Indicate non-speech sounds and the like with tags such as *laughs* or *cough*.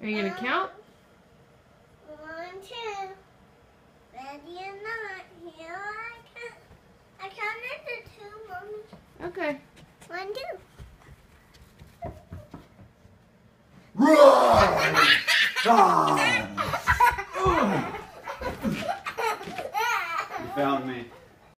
Are you going to um, count? One, two. Ready or not, here I come. I counted to two, Mommy. Okay. One, two. Roar! *laughs* you found me.